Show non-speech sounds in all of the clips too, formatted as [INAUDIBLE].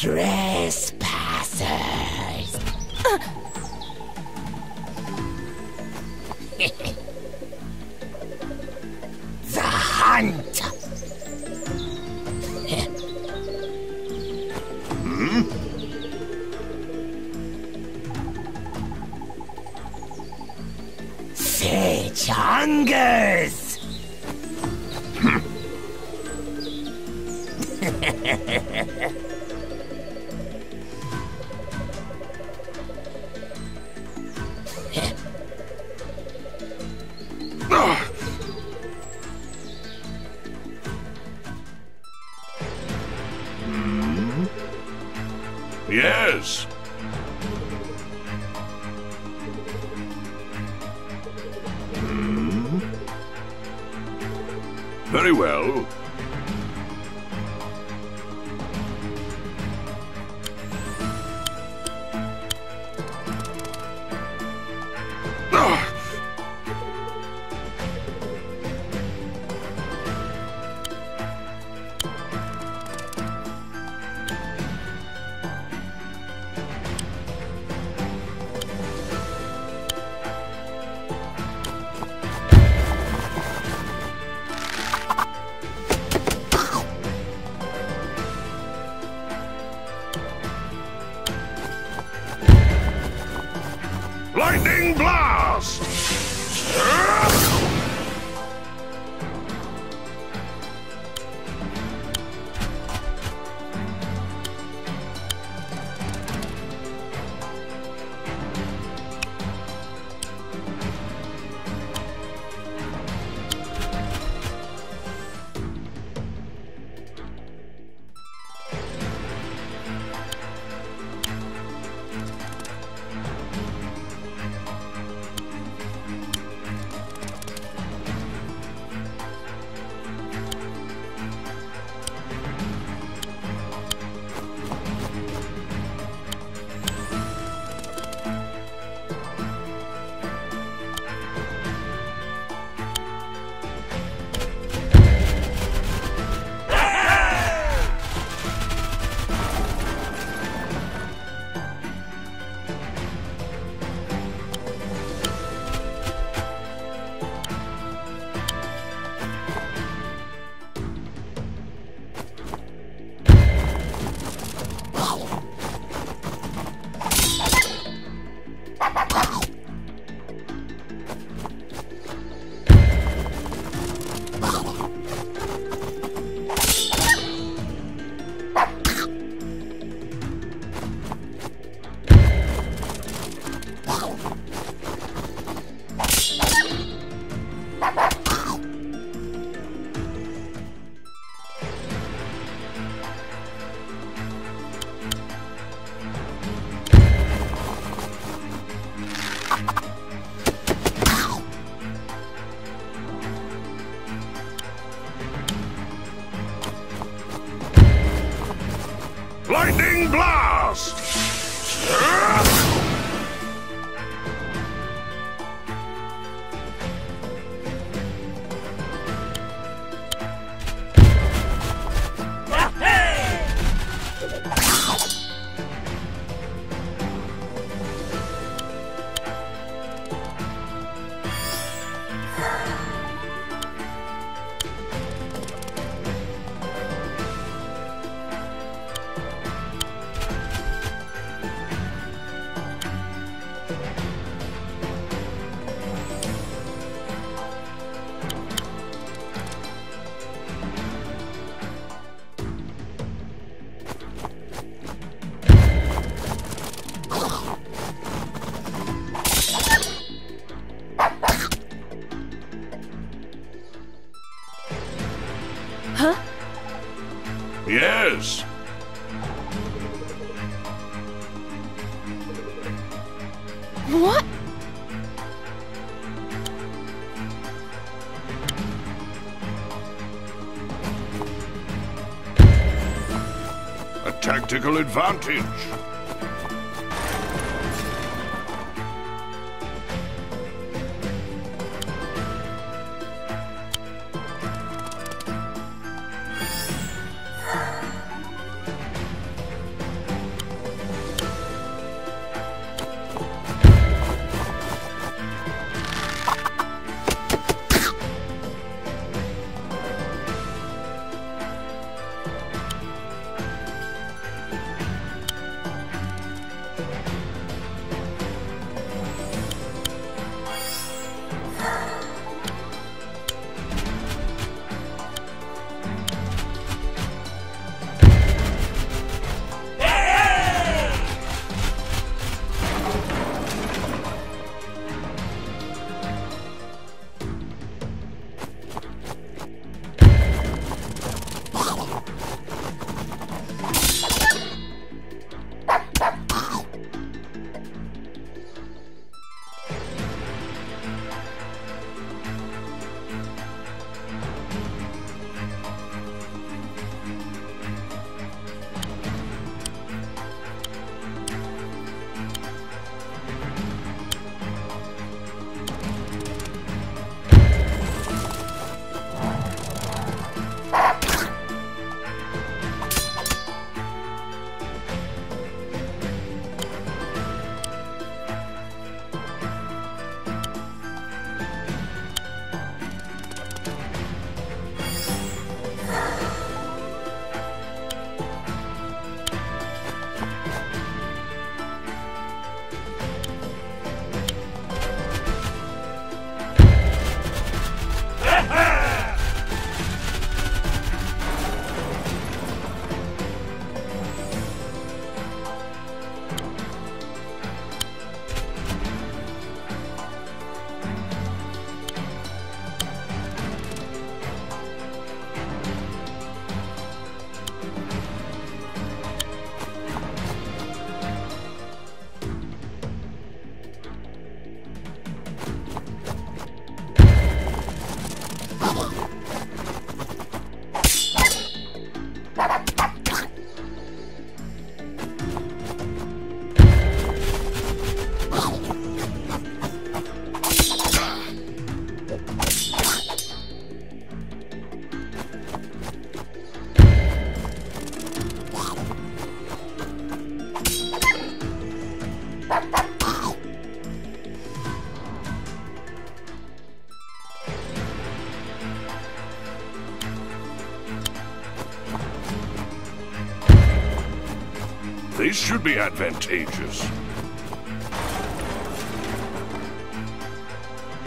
Trespassers. [LAUGHS] the hunt. Sedge hungers. [LAUGHS] advantage. Advantageous.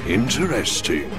Interesting.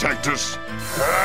Protect us.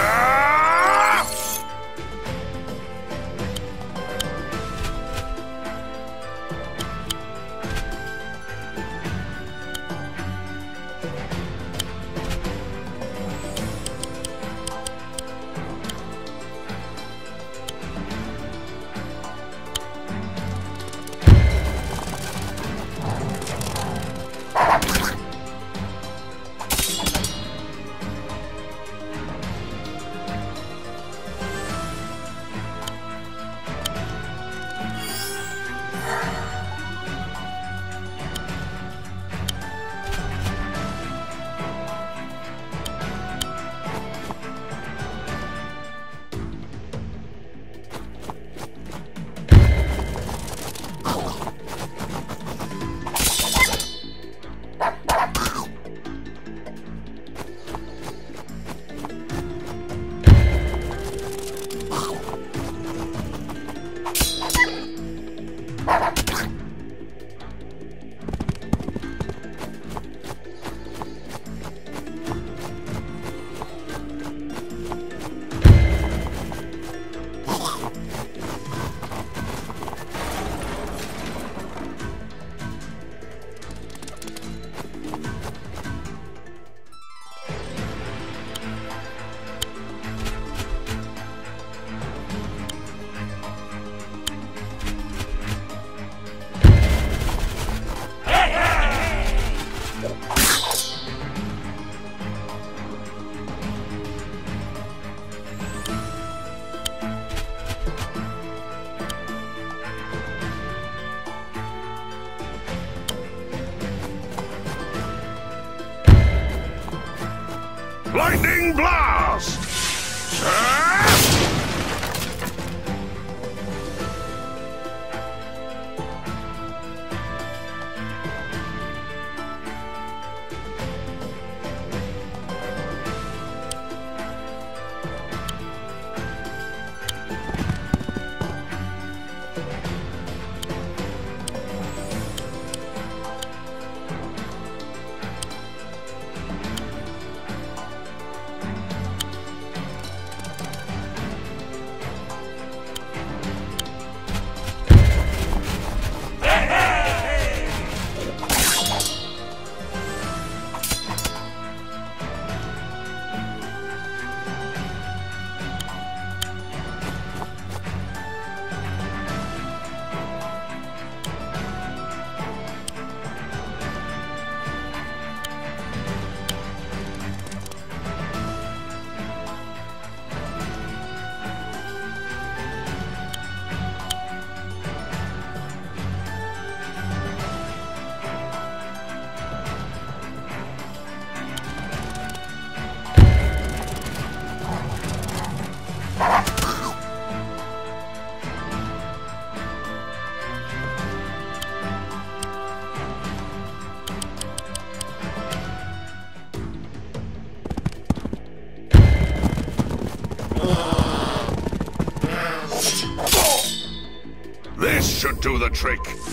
Do the trick.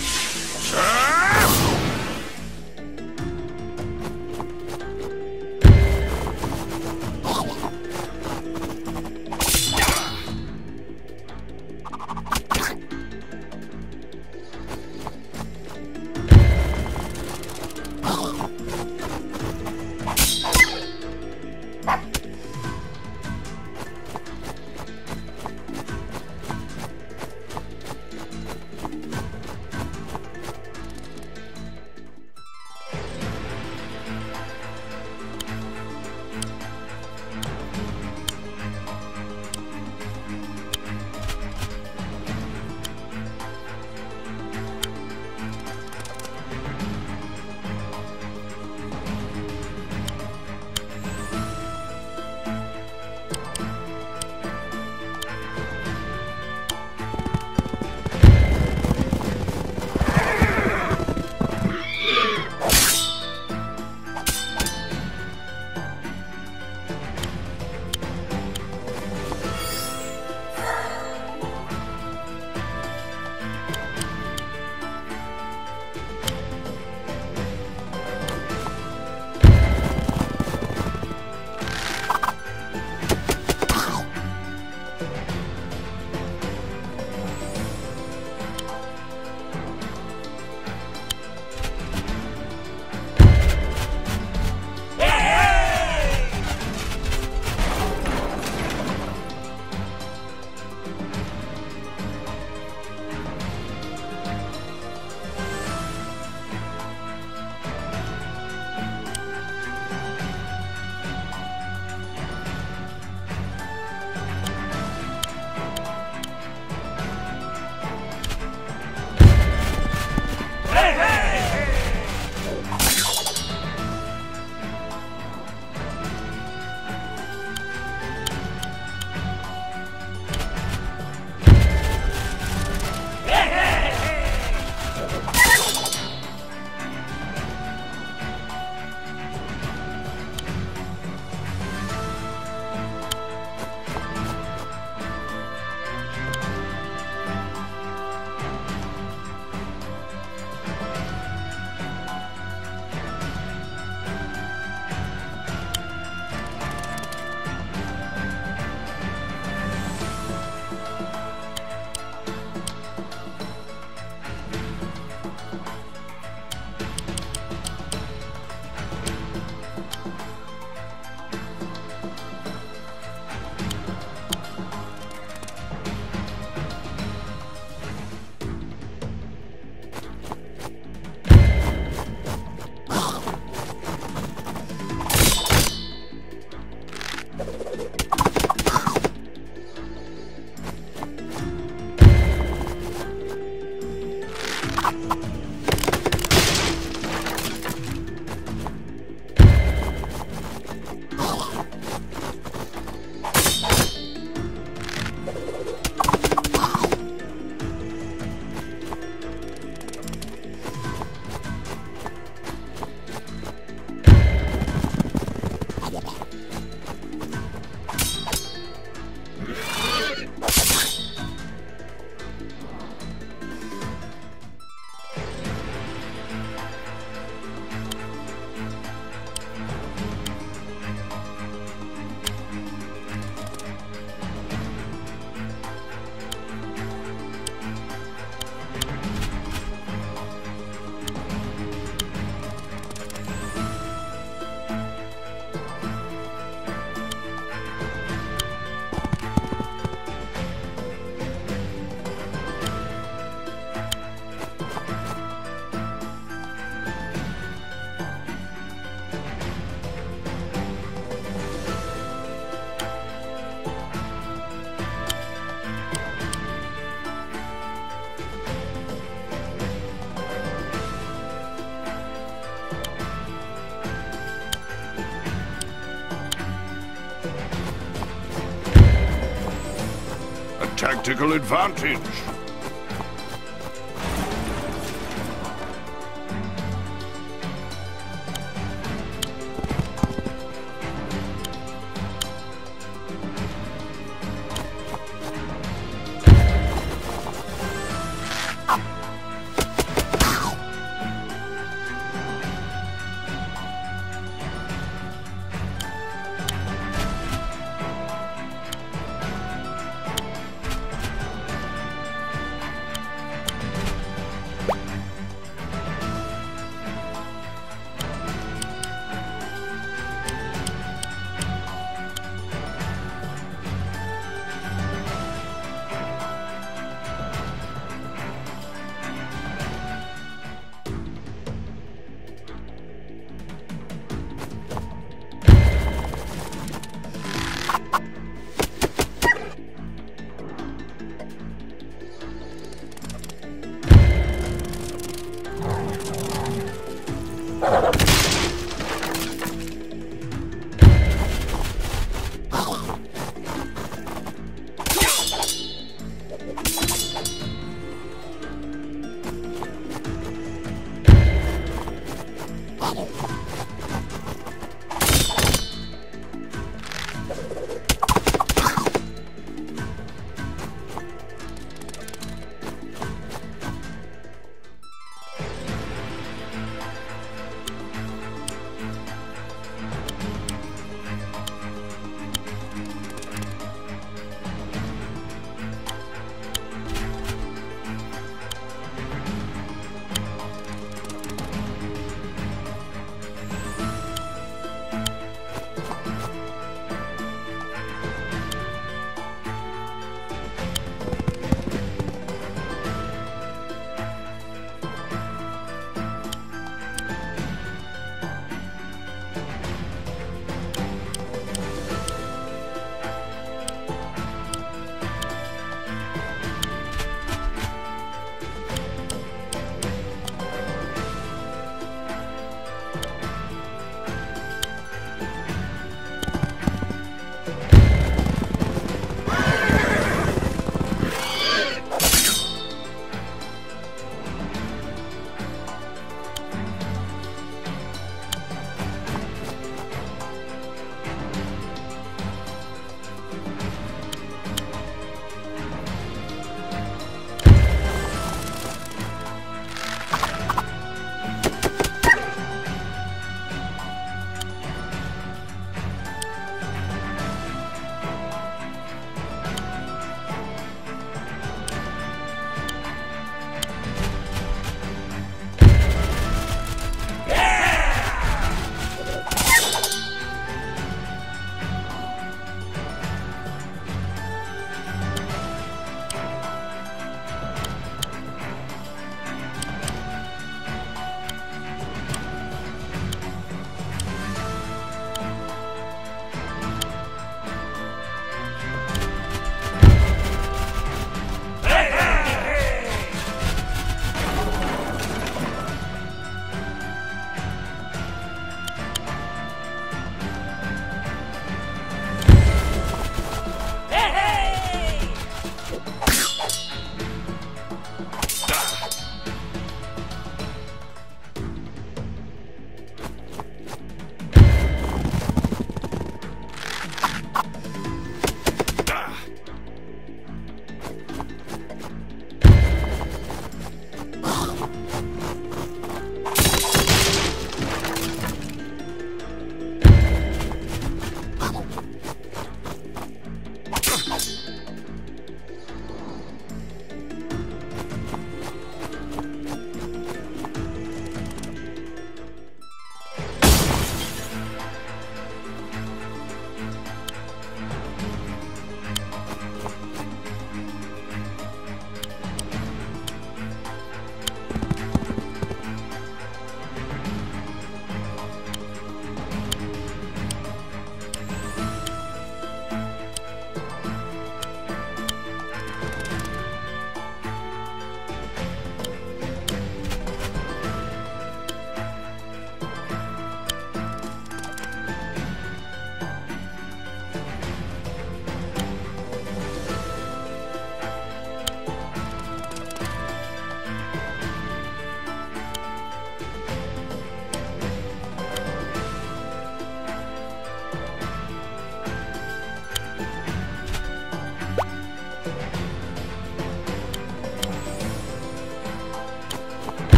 Tactical advantage.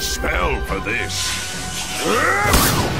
Spell for. This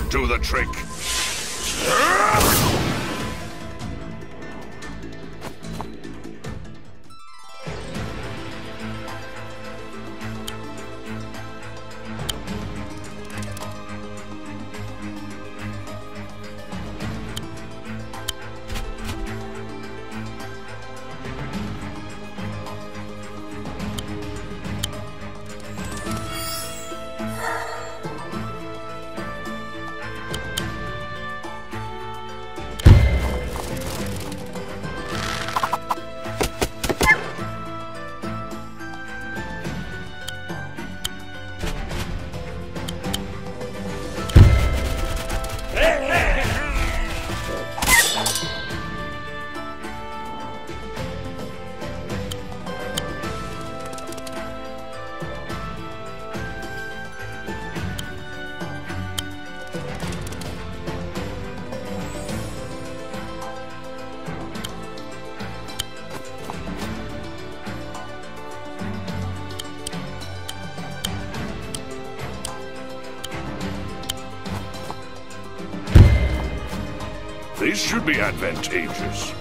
should do the trick. Should be advantageous.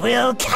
Will catch